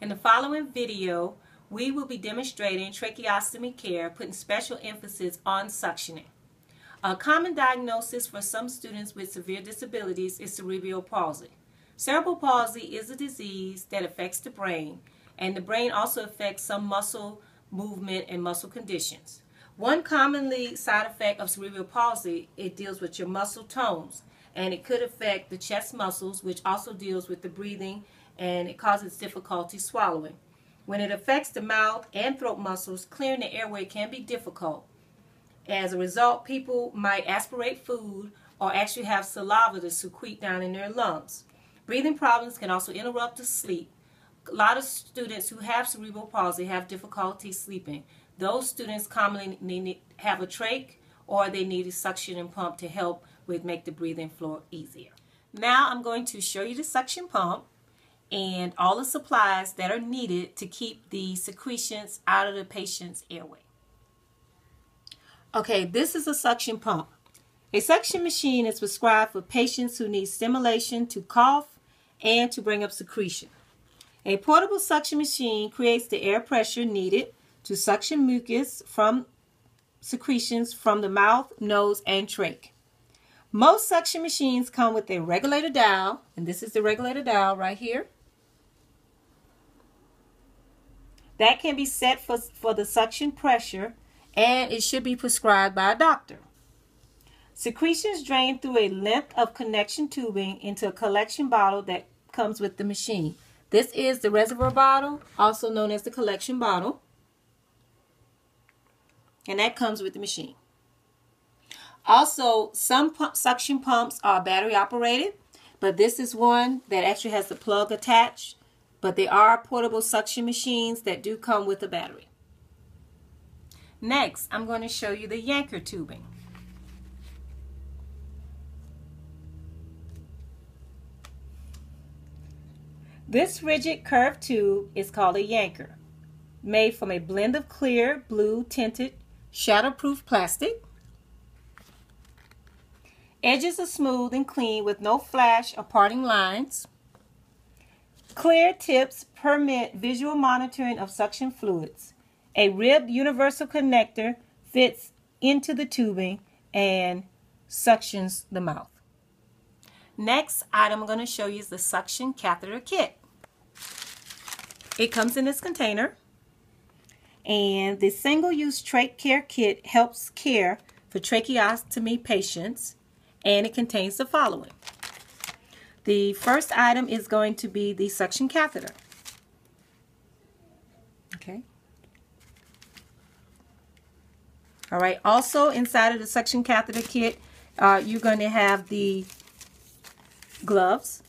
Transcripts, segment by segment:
In the following video, we will be demonstrating tracheostomy care, putting special emphasis on suctioning. A common diagnosis for some students with severe disabilities is cerebral palsy. Cerebral palsy is a disease that affects the brain, and the brain also affects some muscle movement and muscle conditions. One commonly side effect of cerebral palsy, it deals with your muscle tones, and it could affect the chest muscles, which also deals with the breathing and it causes difficulty swallowing. When it affects the mouth and throat muscles, clearing the airway can be difficult. As a result, people might aspirate food or actually have saliva to secrete down in their lungs. Breathing problems can also interrupt the sleep. A lot of students who have cerebral palsy have difficulty sleeping. Those students commonly need have a trach or they need a suction and pump to help with make the breathing flow easier. Now I'm going to show you the suction pump and all the supplies that are needed to keep the secretions out of the patient's airway. Okay, this is a suction pump. A suction machine is prescribed for patients who need stimulation to cough and to bring up secretion. A portable suction machine creates the air pressure needed to suction mucus from secretions from the mouth, nose, and trach. Most suction machines come with a regulator dial, and this is the regulator dial right here. That can be set for, for the suction pressure and it should be prescribed by a doctor. Secretions drain through a length of connection tubing into a collection bottle that comes with the machine. This is the reservoir bottle, also known as the collection bottle. And that comes with the machine. Also, some pump, suction pumps are battery operated, but this is one that actually has the plug attached but they are portable suction machines that do come with a battery. Next, I'm going to show you the Yankauer tubing. This rigid curved tube is called a Yankauer, made from a blend of clear, blue tinted, shatterproof plastic. Edges are smooth and clean with no flash or parting lines. Clear tips permit visual monitoring of suction fluids. A ribbed universal connector fits into the tubing and suctions the mouth. Next item I'm going to show you is the suction catheter kit. It comes in this container and the single-use trach care kit helps care for tracheostomy patients and it contains the following. The first item is going to be the suction catheter. Okay. All right. Also inside of the suction catheter kit, uh, you're going to have the gloves.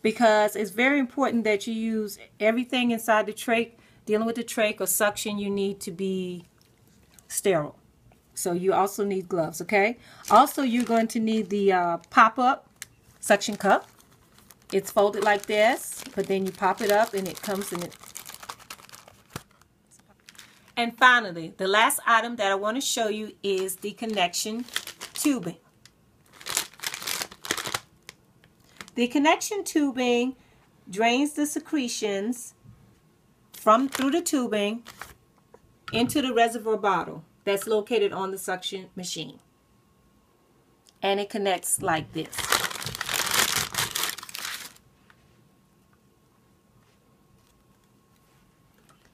Because it's very important that you use everything inside the trach, dealing with the trach or suction, you need to be sterile. So you also need gloves, okay? Also, you're going to need the uh, pop-up suction cup. It's folded like this, but then you pop it up and it comes in it. And finally, the last item that I want to show you is the connection tubing. The connection tubing drains the secretions from through the tubing into the reservoir bottle that's located on the suction machine. And it connects like this.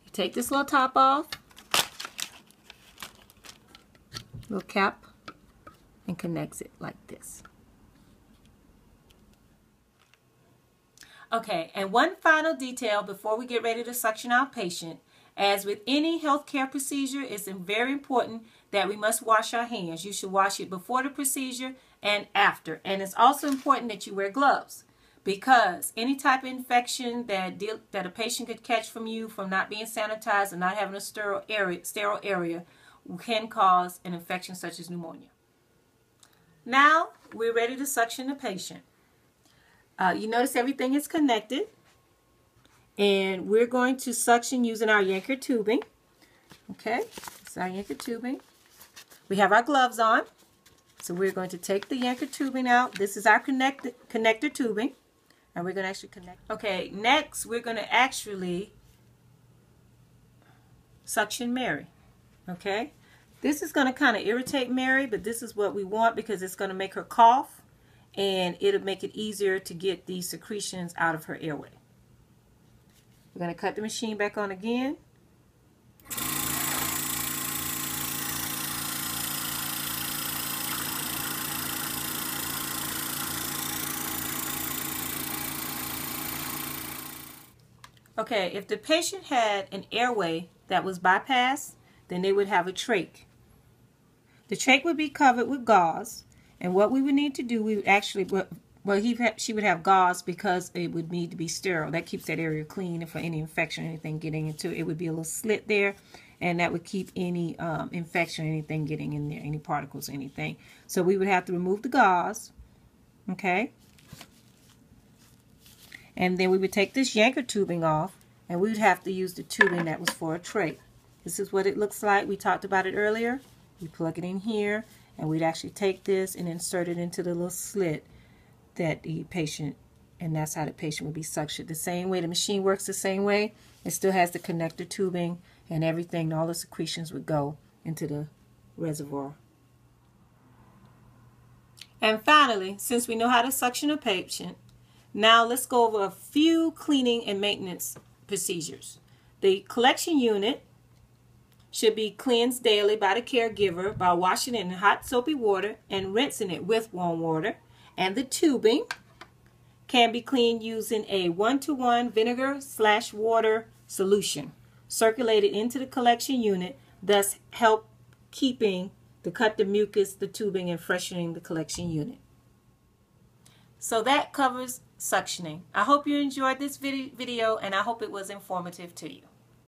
You take this little top off, little cap, and connects it like this. Okay, and one final detail before we get ready to suction our patient as with any healthcare procedure, it's very important that we must wash our hands. You should wash it before the procedure and after. And it's also important that you wear gloves because any type of infection that deal, that a patient could catch from you from not being sanitized and not having a sterile area, sterile area can cause an infection such as pneumonia. Now we're ready to suction the patient. Uh, you notice everything is connected. And we're going to suction using our Yankauer tubing. Okay, it's our Yankauer tubing. We have our gloves on. So we're going to take the Yankauer tubing out. This is our connect connector tubing. And we're going to actually connect. Okay, next we're going to actually suction Mary. Okay? This is going to kind of irritate Mary, but this is what we want because it's going to make her cough and it'll make it easier to get these secretions out of her airway. We're going to cut the machine back on again. Okay, if the patient had an airway that was bypassed, then they would have a trach. The trach would be covered with gauze, and what we would need to do, we would actually, well, he she would have gauze because it would need to be sterile. That keeps that area clean, and for any infection or anything getting into it, it would be a little slit there, and that would keep any um, infection anything getting in there, any particles, anything. So we would have to remove the gauze, okay? And then we would take this Yankauer tubing off and we would have to use the tubing that was for a tray. This is what it looks like. We talked about it earlier. We plug it in here and we'd actually take this and insert it into the little slit that the patient, and that's how the patient would be suctioned. The same way the machine works the same way. It still has the connector tubing and everything. All the secretions would go into the reservoir. And finally, since we know how to suction a patient, now let's go over a few cleaning and maintenance procedures. The collection unit should be cleansed daily by the caregiver by washing it in hot soapy water and rinsing it with warm water. And the tubing can be cleaned using a one-to-one -one vinegar slash water solution circulated into the collection unit, thus help keeping the cut the mucus, the tubing, and freshening the collection unit. So that covers suctioning. I hope you enjoyed this video and I hope it was informative to you.